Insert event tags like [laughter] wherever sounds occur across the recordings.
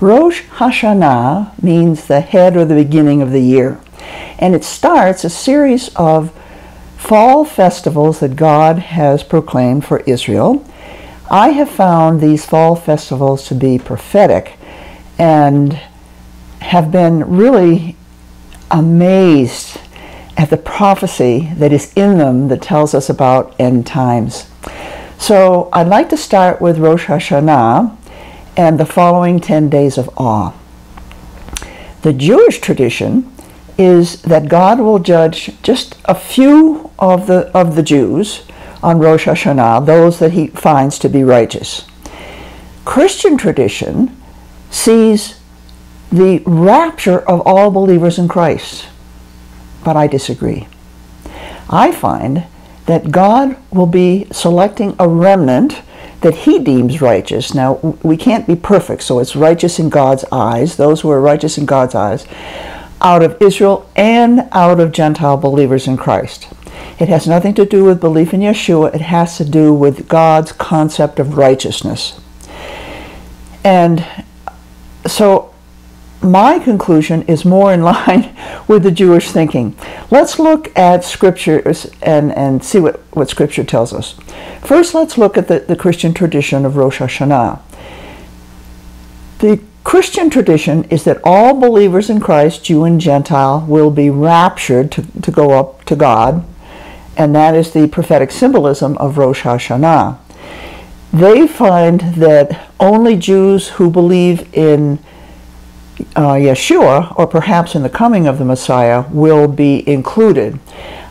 Rosh Hashanah means the head or the beginning of the year, and it starts a series of fall festivals that God has proclaimed for Israel. I have found these fall festivals to be prophetic and have been really amazed at the prophecy that is in them that tells us about end times. So I'd like to start with Rosh Hashanah and the following 10 days of awe. The Jewish tradition is that God will judge just a few of the, of the Jews on Rosh Hashanah, those that he finds to be righteous. Christian tradition sees the rapture of all believers in Christ, but I disagree. I find that God will be selecting a remnant that he deems righteous. Now, we can't be perfect, so it's righteous in God's eyes, those who are righteous in God's eyes, out of Israel and out of Gentile believers in Christ. It has nothing to do with belief in Yeshua, it has to do with God's concept of righteousness. And so my conclusion is more in [laughs] line with the Jewish thinking. Let's look at scriptures and, and see what, what scripture tells us. First, let's look at the, the Christian tradition of Rosh Hashanah. The Christian tradition is that all believers in Christ, Jew and Gentile, will be raptured to, to go up to God, and that is the prophetic symbolism of Rosh Hashanah. They find that only Jews who believe in uh, Yeshua, or perhaps in the coming of the Messiah, will be included.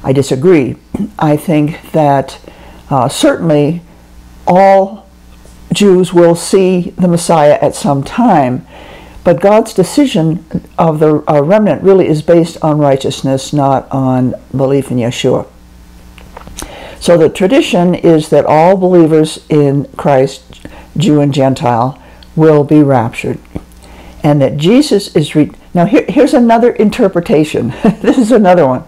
I disagree. I think that uh, certainly all Jews will see the Messiah at some time, but God's decision of the uh, remnant really is based on righteousness, not on belief in Yeshua. So the tradition is that all believers in Christ, Jew and Gentile, will be raptured and that Jesus is re- now here, here's another interpretation. [laughs] this is another one.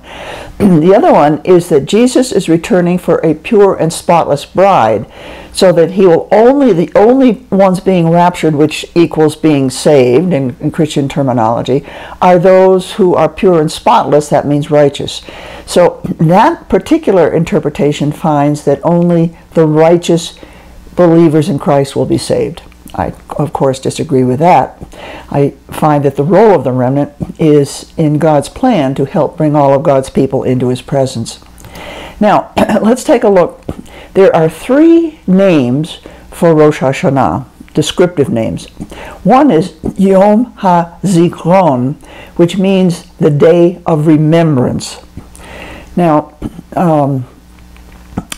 [clears throat] the other one is that Jesus is returning for a pure and spotless bride, so that he will only the only ones being raptured, which equals being saved in, in Christian terminology, are those who are pure and spotless. That means righteous. So [clears throat] that particular interpretation finds that only the righteous believers in Christ will be saved. I, of course, disagree with that. I find that the role of the remnant is in God's plan to help bring all of God's people into his presence. Now, [clears throat] let's take a look. There are three names for Rosh Hashanah, descriptive names. One is Yom HaZikron, which means the day of remembrance. Now, um,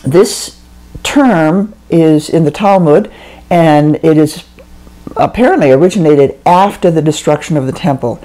this term is in the Talmud and it is apparently originated after the destruction of the temple.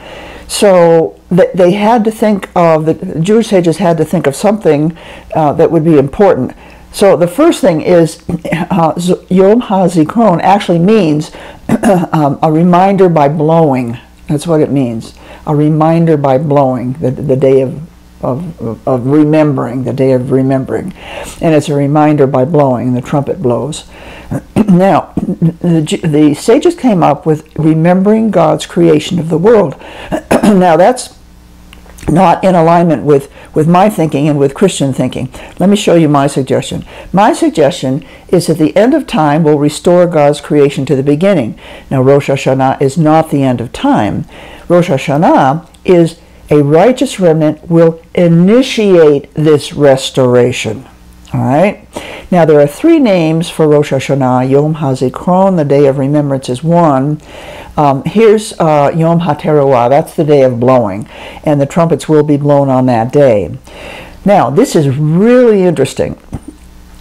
So they had to think of, the Jewish sages had to think of something uh, that would be important. So the first thing is [clears throat] uh, Yom HaZikron actually means [clears throat] um, a reminder by blowing. That's what it means. A reminder by blowing, the, the day of of, of remembering, the day of remembering. And it's a reminder by blowing, the trumpet blows. [clears throat] now, the, the sages came up with remembering God's creation of the world. [clears throat] now, that's not in alignment with, with my thinking and with Christian thinking. Let me show you my suggestion. My suggestion is that the end of time will restore God's creation to the beginning. Now, Rosh Hashanah is not the end of time. Rosh Hashanah is a righteous remnant will initiate this restoration. All right. Now there are three names for Rosh Hashanah. Yom HaZikron, the day of remembrance, is one. Um, here's uh, Yom HaTeruah, that's the day of blowing, and the trumpets will be blown on that day. Now this is really interesting.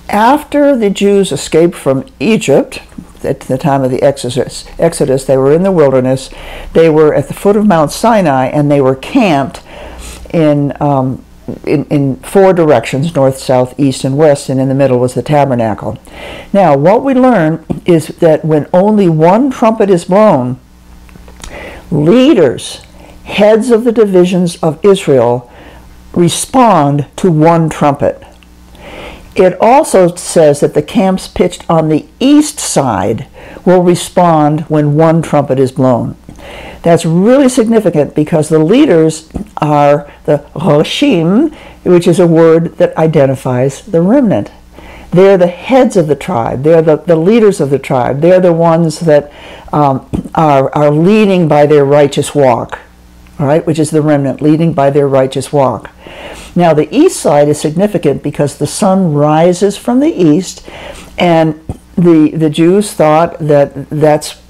After the Jews escaped from Egypt, at the time of the Exodus. Exodus, they were in the wilderness. They were at the foot of Mount Sinai, and they were camped in um, in, in, four directions north, south, east, and west, and in the middle was the tabernacle. Now, what we learn is that when only one trumpet is blown, leaders, heads of the divisions of Israel, respond to one trumpet. It also says that the camps pitched on the east side will respond when one trumpet is blown. That's really significant because the leaders are the Roshim, which is a word that identifies the remnant. They're the heads of the tribe. They're the, the leaders of the tribe. They're the ones that um, are, are leading by their righteous walk, all right, which is the remnant, leading by their righteous walk. Now, the east side is significant because the sun rises from the east, and the the Jews thought that that's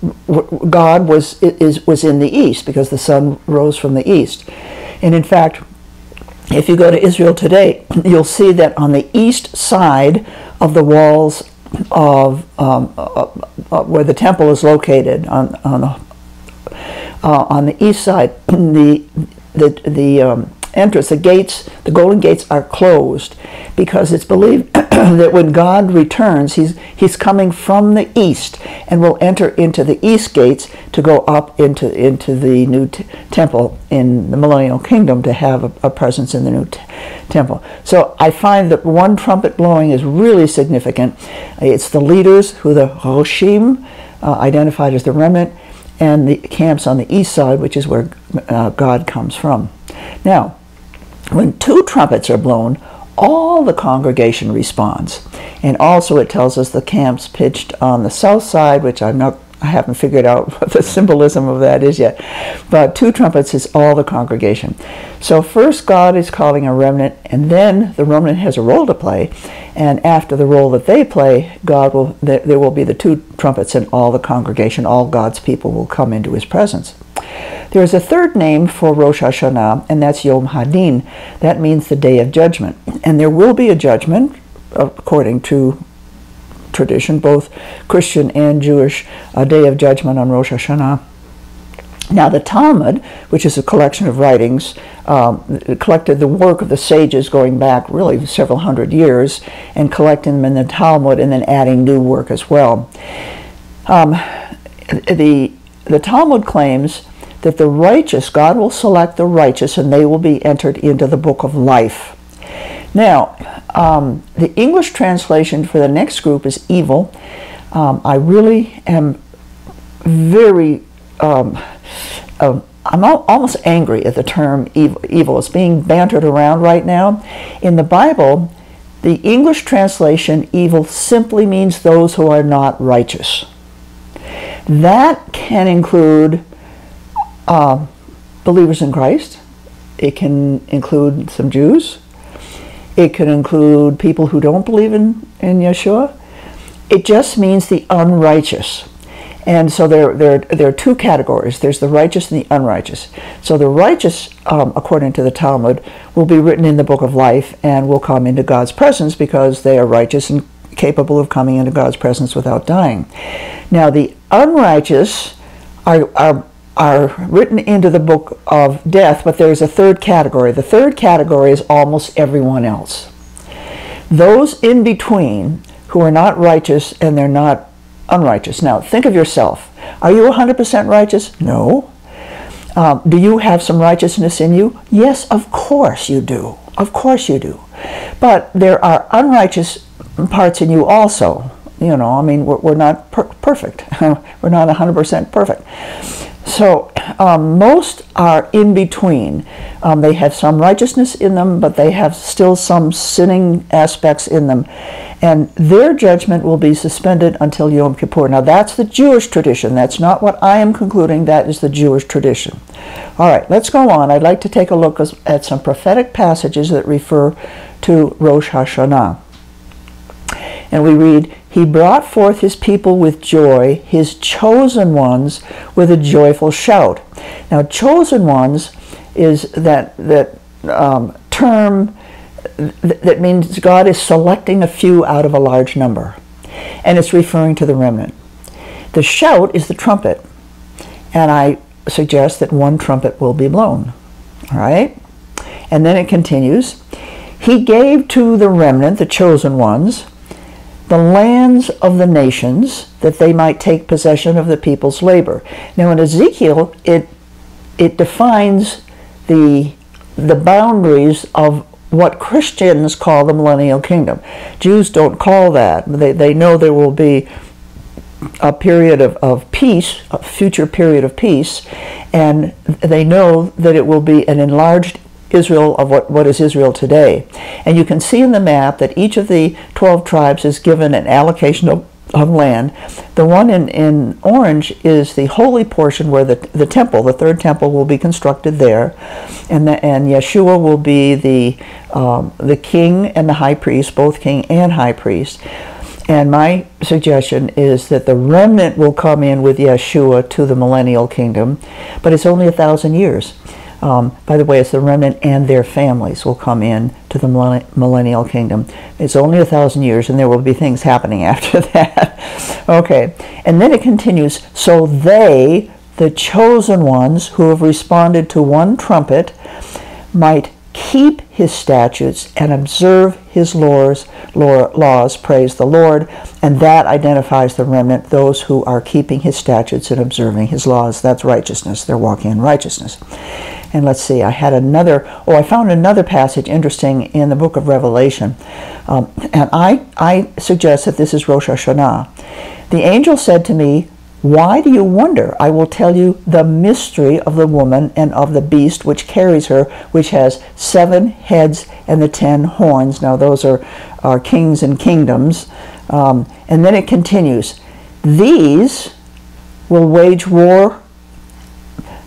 God was is was in the east because the sun rose from the east, and in fact, if you go to Israel today, you'll see that on the east side of the walls of um, uh, uh, where the temple is located on on the uh, on the east side, [clears throat] the the the um, entrance, the gates, the golden gates are closed because it's believed [clears throat] that when God returns, he's, he's coming from the east and will enter into the east gates to go up into, into the new temple in the millennial kingdom to have a, a presence in the new temple. So I find that one trumpet blowing is really significant. It's the leaders who the Roshim, uh, identified as the remnant, and the camps on the east side, which is where uh, God comes from. Now, when two trumpets are blown, all the congregation responds. And also it tells us the camps pitched on the south side, which I'm not I haven't figured out [laughs] what the symbolism of that is yet. But two trumpets is all the congregation. So first God is calling a remnant, and then the remnant has a role to play. And after the role that they play, God will there, will be the two trumpets, and all the congregation, all God's people will come into His presence. There is a third name for Rosh Hashanah, and that's Yom Hadin. That means the day of judgment. And there will be a judgment, according to tradition, both Christian and Jewish, a day of judgment on Rosh Hashanah. Now, the Talmud, which is a collection of writings, um, collected the work of the sages going back really several hundred years and collecting them in the Talmud and then adding new work as well. Um, the, the Talmud claims that the righteous, God will select the righteous and they will be entered into the book of life. Now, um, the English translation for the next group is evil. Um, I really am very, um, uh, I'm almost angry at the term evil, evil. It's being bantered around right now. In the Bible, the English translation, evil, simply means those who are not righteous. That can include uh, believers in Christ. It can include some Jews. It can include people who don't believe in, in Yeshua. It just means the unrighteous. And so there, there, there are two categories. There's the righteous and the unrighteous. So the righteous, um, according to the Talmud, will be written in the book of life and will come into God's presence because they are righteous and capable of coming into God's presence without dying. Now the unrighteous are, are are written into the book of death, but there's a third category. The third category is almost everyone else. Those in between who are not righteous and they're not unrighteous. Now, think of yourself. Are you 100% righteous? No. Um, do you have some righteousness in you? Yes, of course you do. Of course you do. But there are unrighteous parts in you also. You know, I mean, we're, we're not per- perfect. [laughs] we're not 100% perfect. So um, most are in between. Um, they have some righteousness in them, but they have still some sinning aspects in them. And their judgment will be suspended until Yom Kippur. Now that's the Jewish tradition. That's not what I am concluding. That is the Jewish tradition. All right, let's go on. I'd like to take a look at some prophetic passages that refer to Rosh Hashanah. And we read, He brought forth His people with joy, His chosen ones with a joyful shout. Now, chosen ones is that, that um, term that means God is selecting a few out of a large number. And it's referring to the remnant. The shout is the trumpet. And I suggest that one trumpet will be blown. All right? And then it continues He gave to the remnant, the chosen ones, the lands of the nations that they might take possession of the people's labor. Now in Ezekiel, it, it defines the the boundaries of what Christians call the millennial kingdom. Jews don't call that. They, they know there will be a period of, of peace, a future period of peace, and they know that it will be an enlarged Israel of what, what is Israel today. And you can see in the map that each of the 12 tribes is given an allocation of, of land. The one in, in orange is the holy portion where the, the temple, the third temple, will be constructed there. And, the, and Yeshua will be the, um, the king and the high priest, both king and high priest. And my suggestion is that the remnant will come in with Yeshua to the millennial kingdom, but it's only a thousand years. Um, by the way, it's the remnant and their families will come in to the millennial kingdom. It's only a thousand years, and there will be things happening [laughs] after that. okay, and then it continues. So they, the chosen ones who have responded to one trumpet, might keep his statutes and observe his laws, laws, praise the Lord, and that identifies the remnant, those who are keeping his statutes and observing his laws. That's righteousness. They're walking in righteousness. And let's see, I had another, oh, I found another passage interesting in the book of Revelation. Um, and I, I suggest that this is Rosh Hashanah. The angel said to me, why do you wonder? I will tell you the mystery of the woman and of the beast which carries her, which has seven heads and the ten horns. Now, those are, are kings and kingdoms. Um, and then it continues These will wage war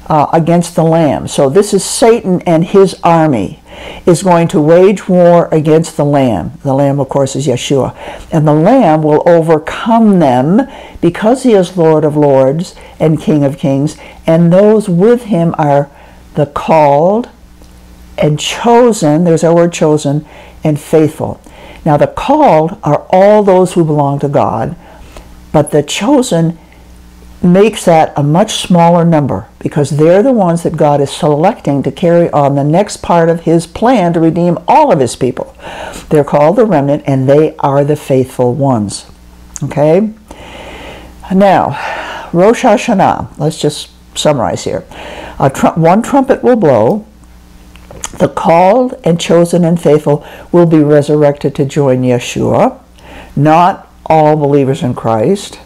uh, against the Lamb. So, this is Satan and his army is going to wage war against the Lamb. The Lamb, of course, is Yeshua. And the Lamb will overcome them because he is Lord of Lords and King of Kings. And those with him are the called and chosen, there's our word chosen, and faithful. Now, the called are all those who belong to God, but the chosen makes that a much smaller number because they're the ones that God is selecting to carry on the next part of his plan to redeem all of his people. They're called the remnant and they are the faithful ones. Okay? Now, Rosh Hashanah, let's just summarize here. Tr- one trumpet will blow. The called and chosen and faithful will be resurrected to join Yeshua, not all believers in Christ.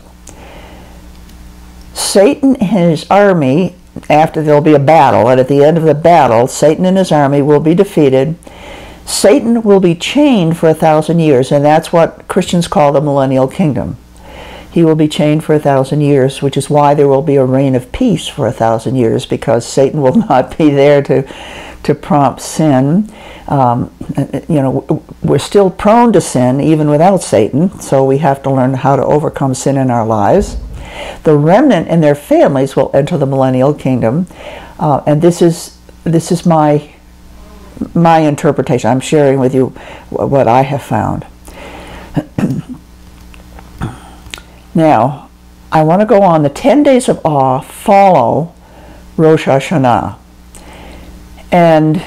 Satan and his army, after there'll be a battle, and at the end of the battle, Satan and his army will be defeated. Satan will be chained for a thousand years, and that's what Christians call the millennial kingdom. He will be chained for a thousand years, which is why there will be a reign of peace for a thousand years, because Satan will [laughs] not be there to, to prompt sin. Um, you know, we're still prone to sin even without Satan, so we have to learn how to overcome sin in our lives. The remnant and their families will enter the millennial kingdom, uh, and this is this is my my interpretation. I'm sharing with you what I have found. [clears throat] now, I want to go on. The 10 days of awe follow Rosh Hashanah. And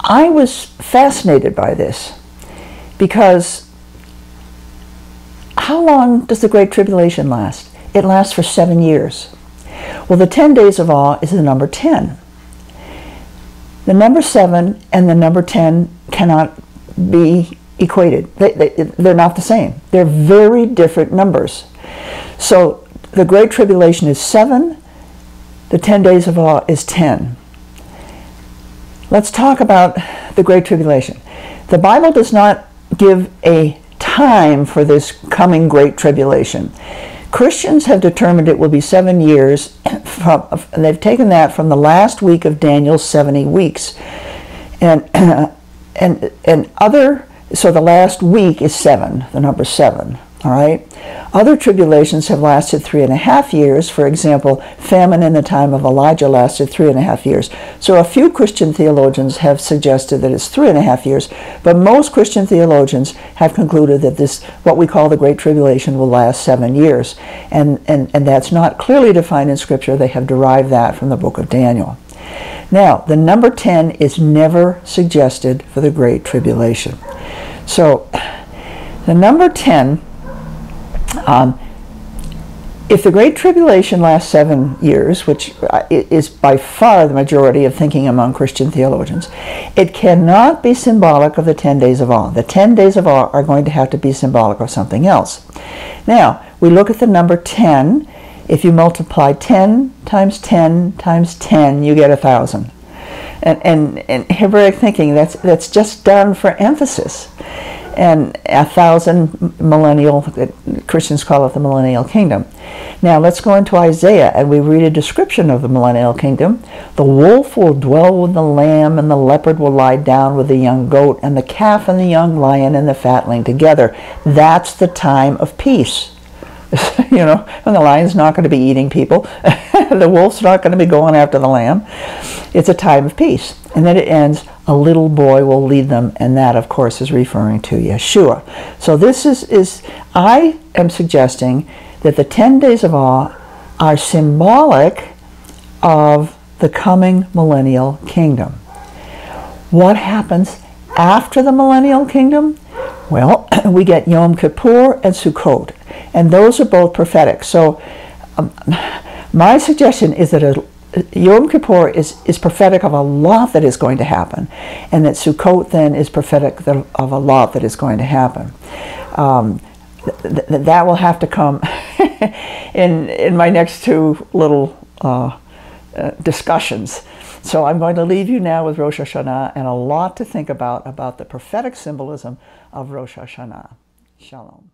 I was fascinated by this because how long does the Great Tribulation last? It lasts for seven years. Well, the 10 days of awe is the number 10. The number 7 and the number 10 cannot be equated. They, they, they're not the same. They're very different numbers. So the Great Tribulation is 7, the 10 days of awe is 10. Let's talk about the Great Tribulation. The Bible does not give a time for this coming great tribulation. Christians have determined it will be seven years. [coughs] From, they've taken that from the last week of Daniel's 70 weeks. And, [coughs] and, and other, so the last week is seven, the number seven. All right. Other tribulations have lasted three and a half years. For example, famine in the time of Elijah lasted three and a half years. So a few Christian theologians have suggested that it's three and a half years, but most Christian theologians have concluded that this, what we call the Great Tribulation, will last seven years. And, and, and that's not clearly defined in Scripture. They have derived that from the book of Daniel. Now, the number 10 is never suggested for the Great Tribulation. So, the number 10 um, if the Great Tribulation lasts seven years, which uh, is by far the majority of thinking among Christian theologians, it cannot be symbolic of the 10 days of awe. The 10 days of awe are going to have to be symbolic of something else. Now, we look at the number 10. If you multiply 10 times 10 times 10, you get a 1,000. And, and Hebraic thinking, that's, that's just done for emphasis and a thousand millennial, Christians call it the millennial kingdom. Now let's go into Isaiah and we read a description of the millennial kingdom. The wolf will dwell with the lamb and the leopard will lie down with the young goat and the calf and the young lion and the fatling together. That's the time of peace. [laughs] you know, and the lion's not going to be eating people. [laughs] the wolf's not going to be going after the lamb. It's a time of peace. And then it ends, a little boy will lead them, and that, of course, is referring to Yeshua. So this is, is I am suggesting that the 10 days of awe are symbolic of the coming millennial kingdom. What happens after the millennial kingdom? Well, [clears throat] we get Yom Kippur and Sukkot, and those are both prophetic. So um, [laughs] my suggestion is that a, Yom Kippur is, is prophetic of a lot that is going to happen, and that Sukkot then is prophetic of a lot that is going to happen. Um, th- th- that will have to come [laughs] in, in my next two little uh, uh, discussions. So I'm going to leave you now with Rosh Hashanah and a lot to think about about the prophetic symbolism of Rosh Hashanah. Shalom.